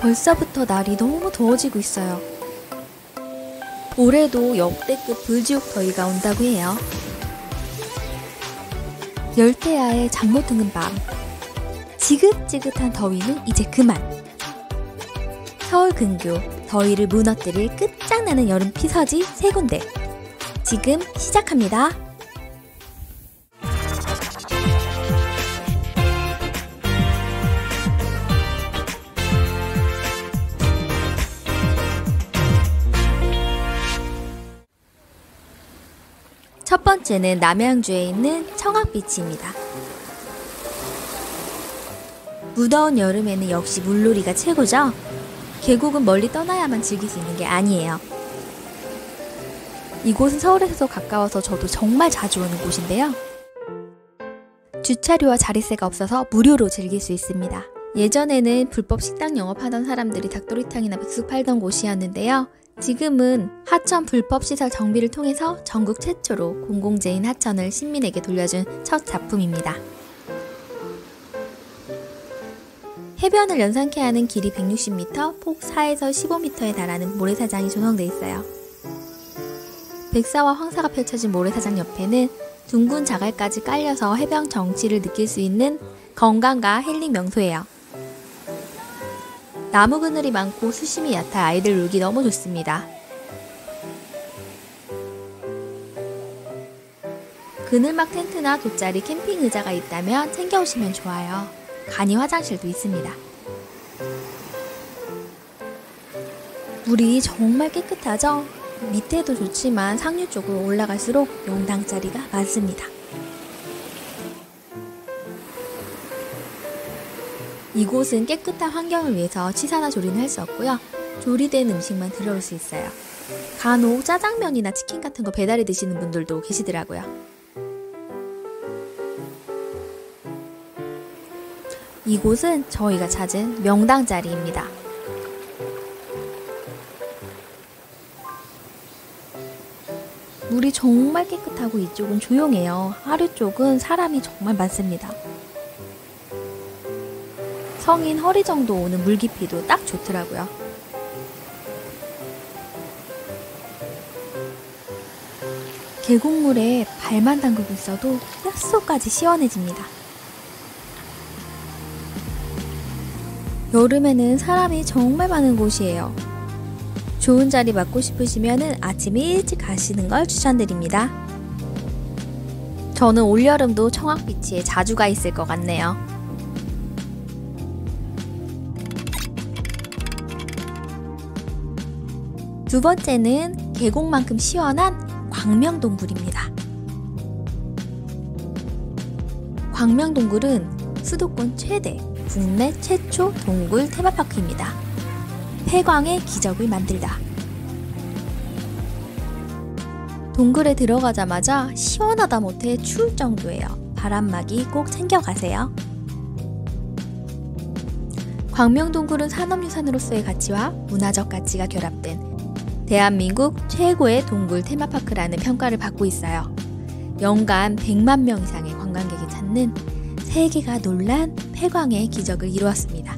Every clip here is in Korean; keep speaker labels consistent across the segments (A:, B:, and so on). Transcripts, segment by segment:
A: 벌써부터 날이 너무 더워지고 있어요. 올해도 역대급 불지옥 더위가 온다고 해요. 열대야의 잠 못 드는 밤. 지긋지긋한 더위는 이제 그만. 서울 근교 더위를 무너뜨릴 끝장나는 여름 피서지 세 군데. 지금 시작합니다. 번째는 남양주에 있는 청학비치입니다. 무더운 여름에는 역시 물놀이가 최고죠? 계곡은 멀리 떠나야만 즐길 수 있는 게 아니에요. 이곳은 서울에서도 가까워서 저도 정말 자주 오는 곳인데요. 주차료와 자릿세가 없어서 무료로 즐길 수 있습니다. 예전에는 불법 식당 영업하던 사람들이 닭도리탕이나 백숙 팔던 곳이었는데요. 지금은 하천 불법 시설 정비를 통해서 전국 최초로 공공재인 하천을 시민에게 돌려준 첫 작품입니다. 해변을 연상케 하는 길이 160m, 폭 4에서 15m에 달하는 모래사장이 조성돼 있어요. 백사와 황사가 펼쳐진 모래사장 옆에는 둥근 자갈까지 깔려서 해변 정취를 느낄 수 있는 건강과 힐링 명소예요. 나무 그늘이 많고 수심이 얕아 아이들 놀기 너무 좋습니다. 그늘막 텐트나 돗자리 캠핑 의자가 있다면 챙겨오시면 좋아요. 간이 화장실도 있습니다. 물이 정말 깨끗하죠? 밑에도 좋지만 상류 쪽으로 올라갈수록 용당자리가 많습니다. 이곳은 깨끗한 환경을 위해서 치사나 조리는 할 수 없고요. 조리된 음식만 들어올 수 있어요. 간혹 짜장면이나 치킨 같은 거 배달해 드시는 분들도 계시더라고요. 이곳은 저희가 찾은 명당 자리입니다. 물이 정말 깨끗하고 이쪽은 조용해요. 하류 쪽은 사람이 정말 많습니다. 성인 허리 정도 오는 물 깊이도 딱 좋더라고요. 계곡물에 발만 담그고 있어도 뼛속까지 시원해집니다. 여름에는 사람이 정말 많은 곳이에요. 좋은 자리 맡고 싶으시면 아침 일찍 가시는 걸 추천드립니다. 저는 올여름도 청학비치에 자주 가 있을 것 같네요. 두 번째는 계곡만큼 시원한 광명동굴입니다. 광명동굴은 수도권 최대 국내 최초 동굴 테마파크입니다. 폐광의 기적을 만들다. 동굴에 들어가자마자 시원하다 못해 추울 정도예요. 바람막이 꼭 챙겨가세요. 광명동굴은 산업유산으로서의 가치와 문화적 가치가 결합된 대한민국 최고의 동굴 테마파크라는 평가를 받고 있어요. 연간 100만 명 이상의 관광객이 찾는 세계가 놀란 폐광의 기적을 이루었습니다.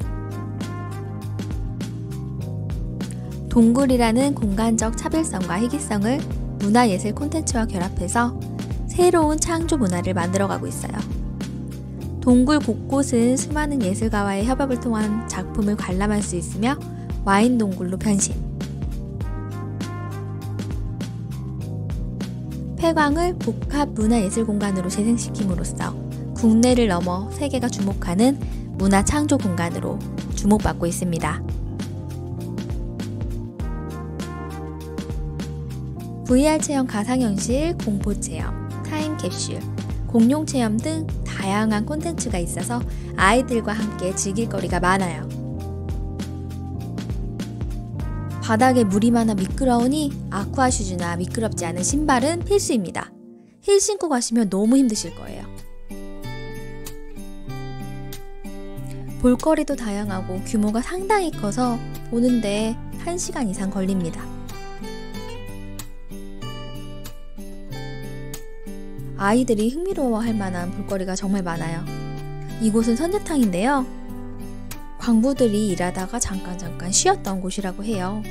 A: 동굴이라는 공간적 차별성과 희귀성을 문화예술 콘텐츠와 결합해서 새로운 창조 문화를 만들어가고 있어요. 동굴 곳곳은 수많은 예술가와의 협업을 통한 작품을 관람할 수 있으며 와인 동굴로 변신. 폐광을 복합 문화예술 공간으로 재생시킴으로써 국내를 넘어 세계가 주목하는 문화 창조 공간으로 주목받고 있습니다. VR 체험 가상현실, 공포 체험, 타임캡슐, 공룡 체험 등 다양한 콘텐츠가 있어서 아이들과 함께 즐길 거리가 많아요. 바닥에 물이 많아 미끄러우니 아쿠아 슈즈나 미끄럽지 않은 신발은 필수입니다. 힐 신고 가시면 너무 힘드실 거예요. 볼거리도 다양하고 규모가 상당히 커서 보는데 1시간 이상 걸립니다. 아이들이 흥미로워할 만한 볼거리가 정말 많아요. 이곳은 선녀탕인데요. 광부들이 일하다가 잠깐 잠깐 쉬었던 곳이라고 해요.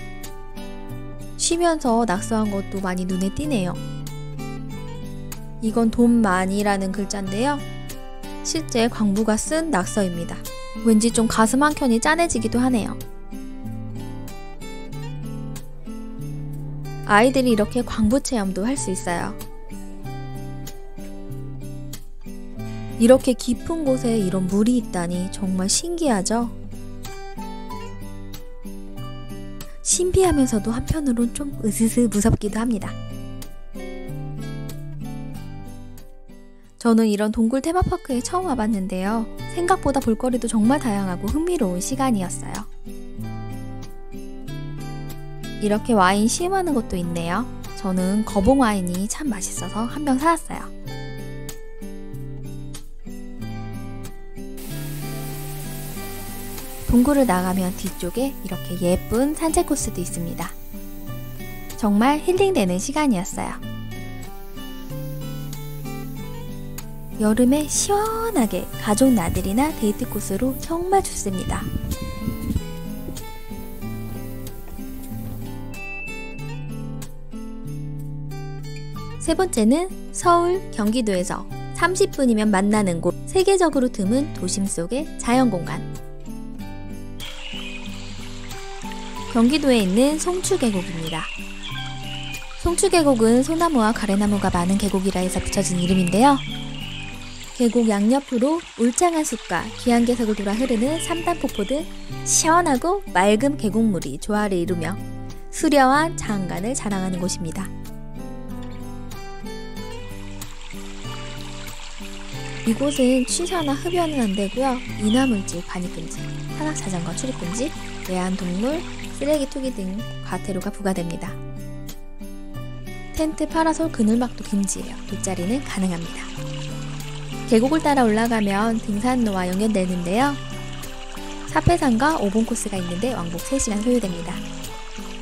A: 쉬면서 낙서한 것도 많이 눈에 띄네요. 이건 돈 많이라는 글자인데요. 실제 광부가 쓴 낙서입니다. 왠지 좀 가슴 한 켠이 짠해지기도 하네요. 아이들이 이렇게 광부 체험도 할 수 있어요. 이렇게 깊은 곳에 이런 물이 있다니 정말 신기하죠? 신비하면서도 한편으론 좀 으스스 무섭기도 합니다. 저는 이런 동굴 테마파크에 처음 와봤는데요. 생각보다 볼거리도 정말 다양하고 흥미로운 시간이었어요. 이렇게 와인 시음하는 것도 있네요. 저는 거봉 와인이 참 맛있어서 한 병 사왔어요. 동굴을 나가면 뒤쪽에 이렇게 예쁜 산책 코스도 있습니다. 정말 힐링되는 시간이었어요. 여름에 시원하게 가족 나들이나 데이트 코스로 정말 좋습니다. 세 번째는 서울, 경기도에서 30분이면 만나는 곳, 세계적으로 드문 도심 속의 자연 공간. 경기도에 있는 송추 계곡입니다. 송추 계곡은 소나무와 가래나무가 많은 계곡이라 해서 붙여진 이름인데요. 계곡 양옆으로 울창한 숲과 기안계석을 돌아 흐르는 삼단폭포 등 시원하고 맑은 계곡물이 조화를 이루며 수려한 장관을 자랑하는 곳입니다. 이곳은 취사나 흡연은 안 되고요. 인화물질 반입 금지, 산악자전거 출입 금지, 외환동물, 쓰레기 투기 등 과태료가 부과됩니다. 텐트, 파라솔, 그늘막도 금지예요. 돗자리는 가능합니다. 계곡을 따라 올라가면 등산로와 연결되는데요. 사패산과 5번 코스가 있는데 왕복 3시간 소요됩니다.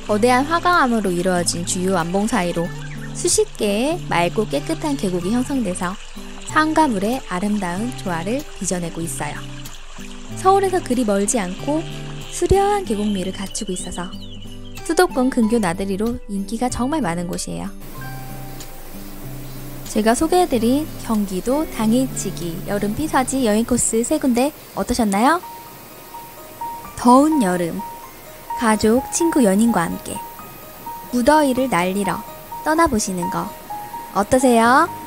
A: 거대한 화강암으로 이루어진 주요 암봉 사이로 수십 개의 맑고 깨끗한 계곡이 형성돼서 산과 물의 아름다운 조화를 빚어내고 있어요. 서울에서 그리 멀지 않고 수려한 계곡미를 갖추고 있어서 수도권 근교 나들이로 인기가 정말 많은 곳이에요. 제가 소개해드린 경기도 당일치기 여름 피사지 여행 코스 세 군데 어떠셨나요? 더운 여름, 가족, 친구, 연인과 함께 무더위를 날리러 떠나보시는 거 어떠세요?